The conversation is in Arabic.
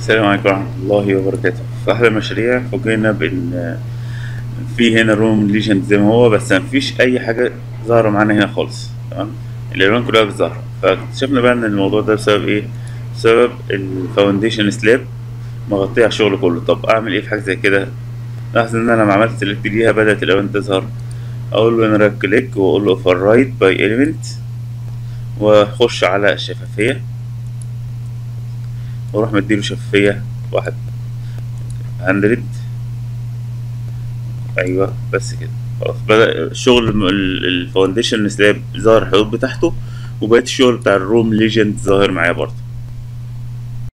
السلام عليكم ورحمة الله وبركاته. في أحد المشاريع فوجئنا بإن في هنا room legend زي ما هو بس مفيش أي حاجة ظاهرة معانا هنا خالص تمام؟ الألوان كلها مش ظاهرة فاكتشفنا بقى إن الموضوع ده بسبب إيه؟ بسبب ال foundation slab مغطية على الشغل كله. طب أعمل إيه في حاجة زي كده؟ لاحظ إن أنا لما عملت select ليها بدأت الألوان تظهر. أقول له أنا right click وأقول له override by element وأخش على الشفافية. وأروح مديله شفافية. واحد. hundred أيوه بس كده. خلاص. بدأ الشغل ال foundation slab ظهر الحدود بتاعته وبقيت الشغل بتاع ال room legend ظاهر معايا برضه.